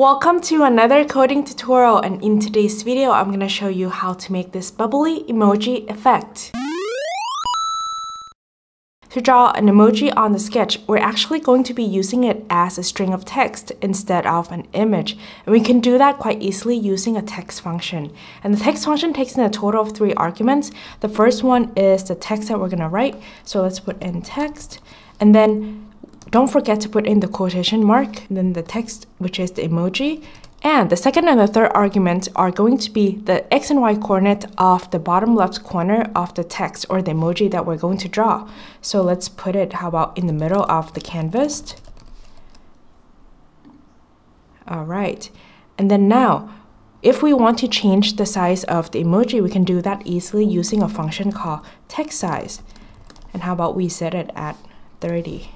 Welcome to another coding tutorial and in today's video I'm going to show you how to make this bubbly emoji effect. To draw an emoji on the sketch, we're actually going to be using it as a string of text instead of an image. And we can do that quite easily using a text function. And the text function takes in a total of three arguments. The first one is the text that we're going to write. So let's put in text. And then don't forget to put in the quotation mark, then the text, which is the emoji. And the second and the third argument are going to be the x and y coordinate of the bottom left corner of the text or the emoji that we're going to draw. So let's put it, how about in the middle of the canvas? All right. And then now, if we want to change the size of the emoji, we can do that easily using a function called text size. And how about we set it at 30?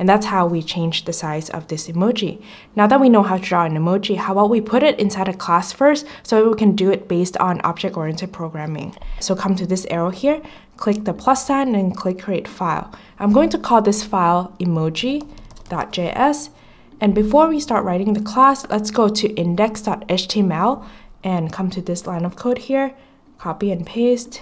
And that's how we change the size of this emoji. Now that we know how to draw an emoji, how about we put it inside a class first so we can do it based on object-oriented programming. So come to this arrow here, click the plus sign and click create file. I'm going to call this file emoji.js. And before we start writing the class, let's go to index.html and come to this line of code here, copy and paste,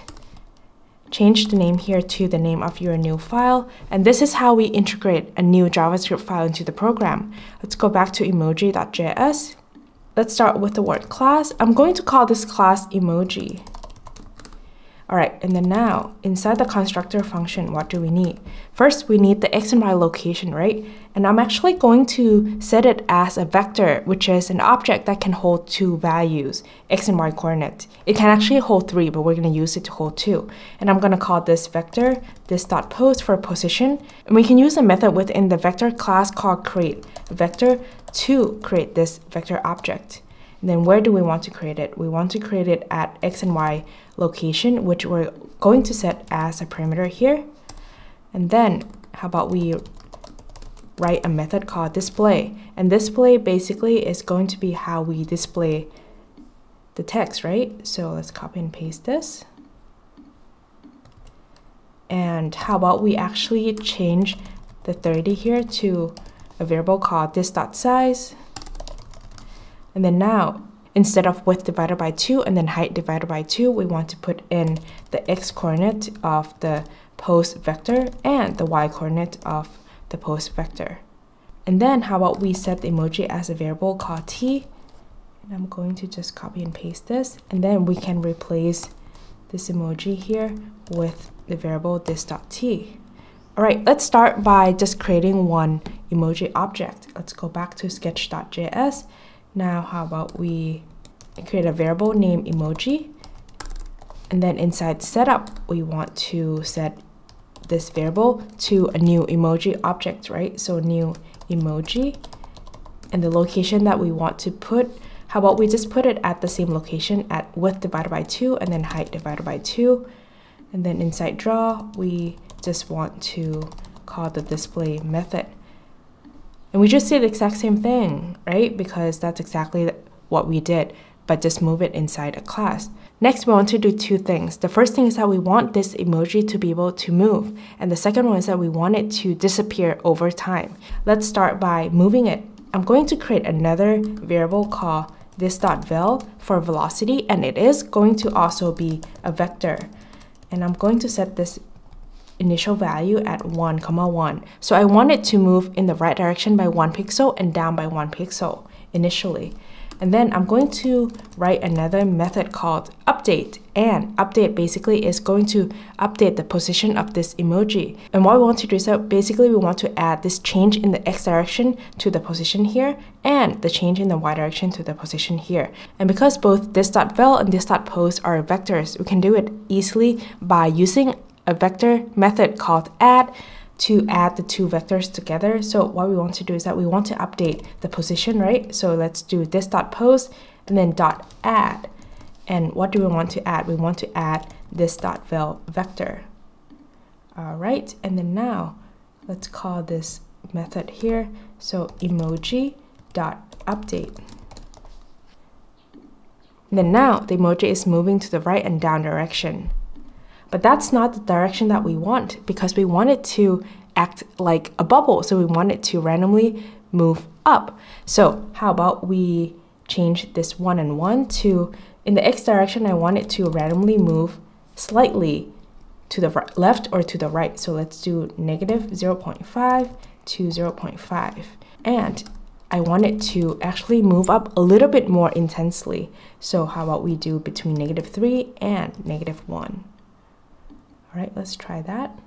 change the name here to the name of your new file. And this is how we integrate a new JavaScript file into the program. Let's go back to emoji.js. Let's start with the word class. I'm going to call this class emoji. All right, and then now, inside the constructor function, what do we need? First, we need the x and y location, right? And I'm actually going to set it as a vector, which is an object that can hold two values, x and y coordinate. It can actually hold three, but we're gonna use it to hold two. And I'm gonna call this vector, this dot pose for position. And we can use a method within the vector class called create vector to create this vector object. And then where do we want to create it? We want to create it at x and y location, which we're going to set as a parameter here. And then how about we write a method called display. And display basically is going to be how we display the text, right? So let's copy and paste this. And how about we actually change the 30 here to a variable called this.size. And then now, instead of width divided by 2 and then height divided by 2, we want to put in the x coordinate of the post vector and the y coordinate of the pose vector. And then how about we set the emoji as a variable called t. And I'm going to just copy and paste this. And then we can replace this emoji here with the variable this.t. All right, let's start by just creating one emoji object. Let's go back to sketch.js now, how about we create a variable named emoji? And then inside setup, we want to set this variable to a new emoji object, right? So new emoji and the location that we want to put, how about we just put it at the same location at width divided by 2 and then height divided by 2. And then inside draw, we just want to call the display method. And we just did the exact same thing, right? Because that's exactly what we did, but just move it inside a class. Next, we want to do two things. The first thing is that we want this emoji to be able to move. And the second one is that we want it to disappear over time. Let's start by moving it. I'm going to create another variable called this.vel for velocity, and it is going to also be a vector. And I'm going to set this initial value at 1 comma 1. So I want it to move in the right direction by 1 pixel and down by 1 pixel initially. And then I'm going to write another method called update. And update basically is going to update the position of this emoji. And what we want to do is basically we want to add this change in the x direction to the position here and the change in the y direction to the position here. And because both this.vel and this.pose are vectors, we can do it easily by using a vector method called add to add the two vectors together. So what we want to do is that we want to update the position, right? So let's do this dot pose and then dot add. And what do we want to add? We want to add this dot vel vector. All right, and then now let's call this method here. So emoji dot update. And then now the emoji is moving to the right and down direction. But that's not the direction that we want because we want it to act like a bubble. So we want it to randomly move up. So how about we change this 1 and 1 to, in the x direction, I want it to randomly move slightly to the left or to the right. So let's do negative 0.5 to 0.5. And I want it to actually move up a little bit more intensely. So how about we do between negative 3 and negative 1. Right, let's try that.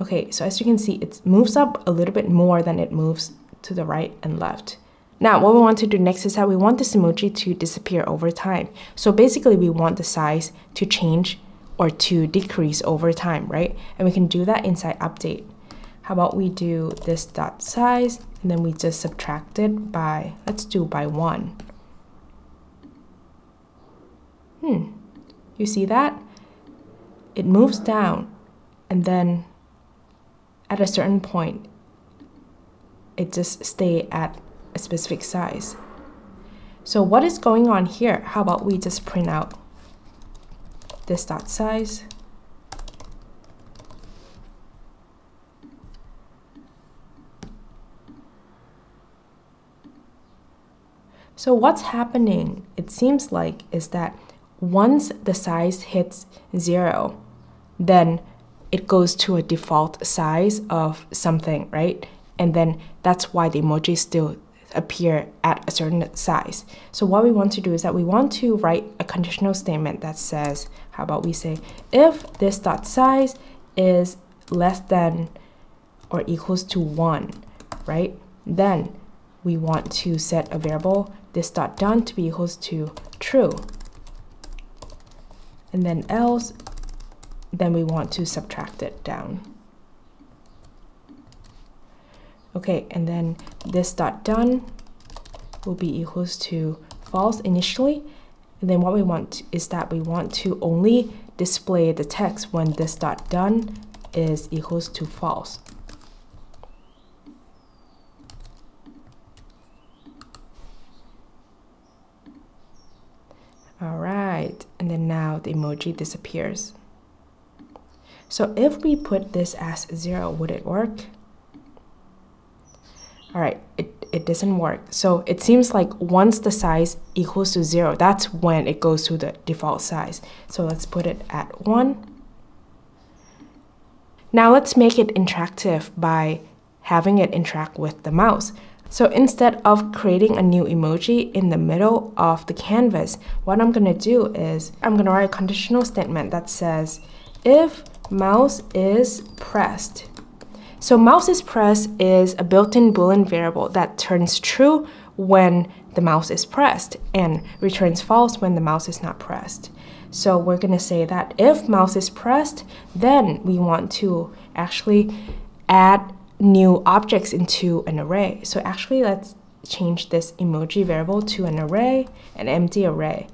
Okay, so as you can see, it moves up a little bit more than it moves to the right and left. Now, what we want to do next is that we want this emoji to disappear over time. So basically, we want the size to change or to decrease over time, right? And we can do that inside update. How about we do this dot size, and then we just subtract it by, let's do by one. Hmm, you see that? It moves down, and then at a certain point, it just stay at a specific size. So what is going on here? How about we just print out this dot size. So what's happening, it seems like, is that once the size hits zero, then it goes to a default size of something, right? And then that's why the emoji still appear at a certain size. So what we want to do is that we want to write a conditional statement that says, how about we say, if this dot size is less than or equals to one, right? Then we want to set a variable this dot done to be equals to true. And then else then we want to subtract it down. Okay, and then this dot done will be equals to false initially. And then what we want is that we want to only display the text when this dot done is equals to false. All right, and then now the emoji disappears. So if we put this as 0, would it work? All right, it, it doesn't work. So it seems like once the size equals to 0, that's when it goes to the default size. So let's put it at 1. Now let's make it interactive by having it interact with the mouse. So instead of creating a new emoji in the middle of the canvas, what I'm going to do is I'm going to write a conditional statement that says if mouse is pressed. So mouse is pressed is a built-in boolean variable that turns true when the mouse is pressed and returns false when the mouse is not pressed. So we're going to say that if mouse is pressed, then we want to actually add new objects into an array. So actually let's change this emoji variable to an array, an empty array.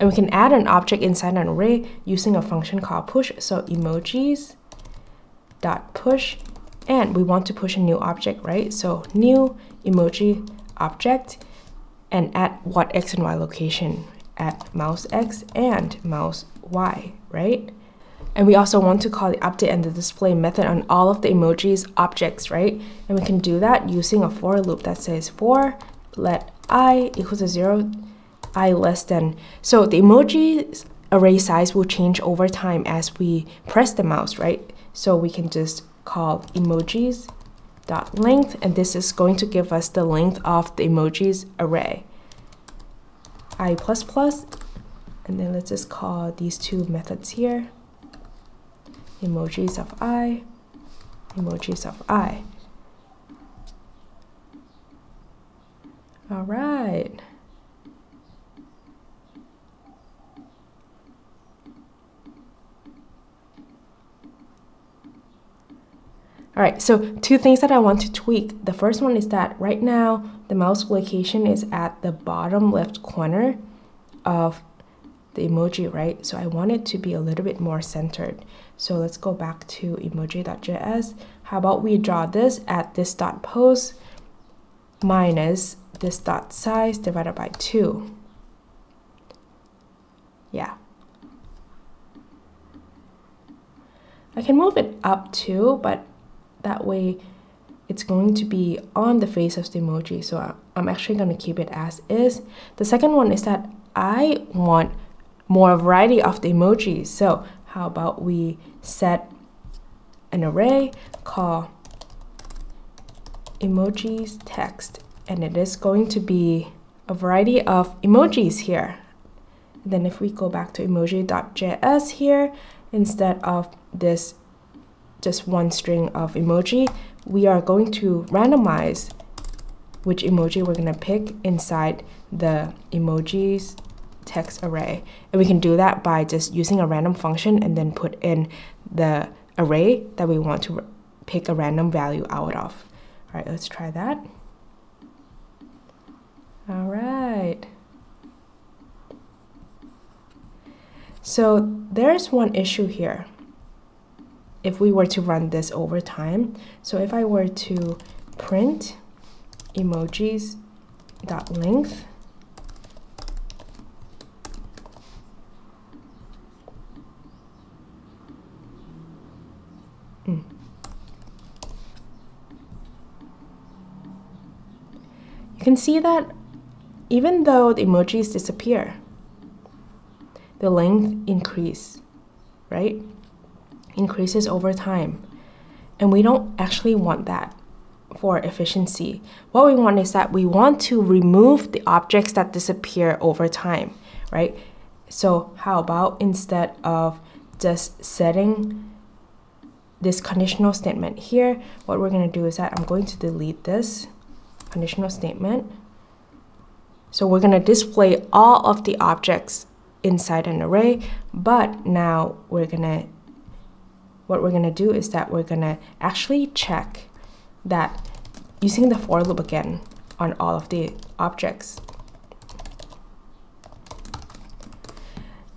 And we can add an object inside an array using a function called push. So emojis dot push, and we want to push a new object, right? So new emoji object, and at what x and y location? At mouse x and mouse y, right? And we also want to call the update and the display method on all of the emojis objects, right? And we can do that using a for loop that says for let i equals to zero i less than. So the emoji array size will change over time as we press the mouse, right? So we can just call emojis dot length, and this is going to give us the length of the emojis array. i plus plus, and then let's just call these two methods here. Emojis of i, emojis of i. All right. All right, so two things that I want to tweak. The first one is that right now the mouse location is at the bottom left corner of the emoji, right? So I want it to be a little bit more centered. So let's go back to emoji.js. How about we draw this at this dot pose minus this dot size divided by 2. Yeah. I can move it up too, but that way it's going to be on the face of the emoji. So I'm actually going to keep it as is. The second one is that I want more variety of the emojis. So how about we set an array called emojis text and it is going to be a variety of emojis here. Then if we go back to emoji.js here, instead of this just one string of emoji, we are going to randomize which emoji we're going to pick inside the emojis text array. And we can do that by just using a random function and then put in the array that we want to pick a random value out of. All right, let's try that. All right. So there's one issue here if we were to run this over time. So if I were to print emojis dot length hmm. You can see that even though the emojis disappear, the length increase, right? Increases over time. And we don't actually want that for efficiency. What we want is that we want to remove the objects that disappear over time, right? So how about instead of just setting this conditional statement here, what we're going to do is that I'm going to delete this conditional statement. So we're going to display all of the objects inside an array, but now we're going to what we're going to do is that we're going to actually check that using the for loop again on all of the objects.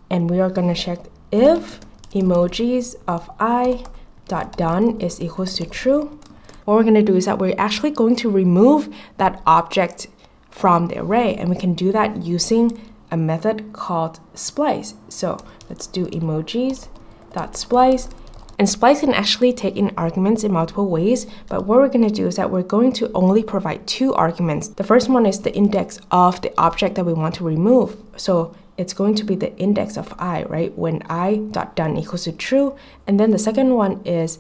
And we are going to check if emojis of i dot done is equals to true. What we're going to do is that we're actually going to remove that object from the array and we can do that using a method called splice. So let's do emojis dot splice and splice can actually take in arguments in multiple ways, but what we're going to do is that we're going to only provide two arguments. The first one is the index of the object that we want to remove. So it's going to be the index of i, right? When i dot done equals to true. And then the second one is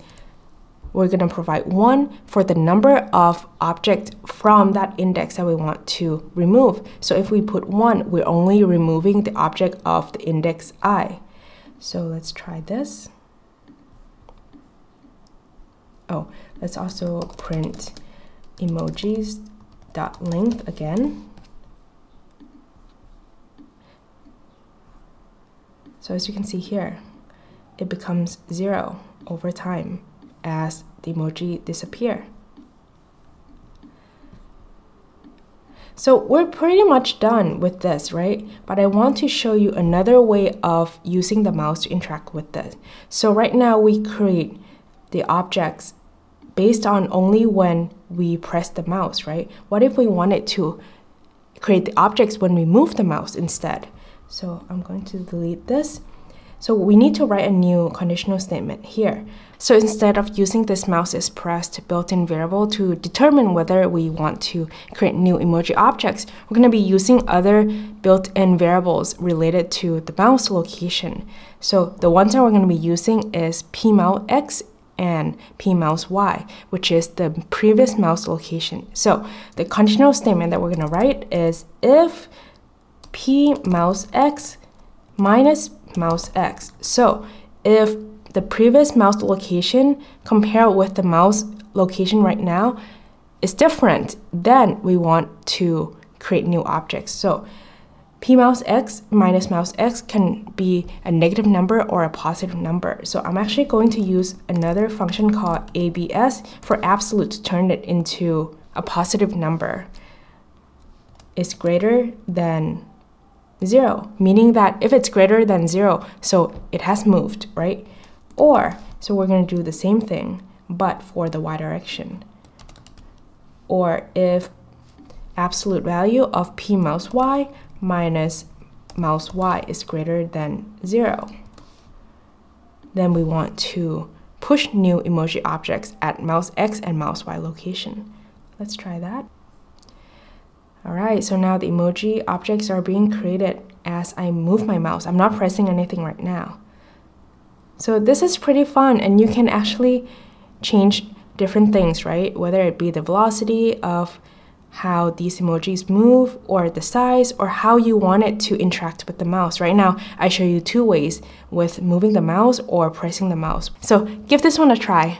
we're going to provide one for the number of objects from that index that we want to remove. So if we put one, we're only removing the object of the index i. So let's try this. Oh, let's also print emojis dot length again. So as you can see here, it becomes zero over time as the emoji disappear. So we're pretty much done with this, right? But I want to show you another way of using the mouse to interact with this. So right now we create the objects based on only when we press the mouse, right? What if we wanted to create the objects when we move the mouse instead? So I'm going to delete this. So we need to write a new conditional statement here. So instead of using this mouse is pressed built-in variable to determine whether we want to create new emoji objects, we're going to be using other built-in variables related to the mouse location. So the ones that we're going to be using is pmouse and p mouse y, which is the previous mouse location. So the conditional statement that we're going to write is if p mouse x minus mouse x. So if the previous mouse location compared with the mouse location right now is different, then we want to create new objects. So p mouse x minus mouse x can be a negative number or a positive number. So I'm actually going to use another function called abs for absolute to turn it into a positive number is greater than zero, meaning that if it's greater than zero, so it has moved, right? Or, so we're gonna do the same thing, but for the y direction. Or if absolute value of p mouse y minus mouse y is greater than 0. Then we want to push new emoji objects at mouse X and mouse Y location. Let's try that. Alright, so now the emoji objects are being created as I move my mouse. I'm not pressing anything right now. So this is pretty fun and you can actually change different things, right? Whether it be the velocity of how these emojis move or the size or how you want it to interact with the mouse. Right now, I show you two ways with moving the mouse or pressing the mouse. So give this one a try.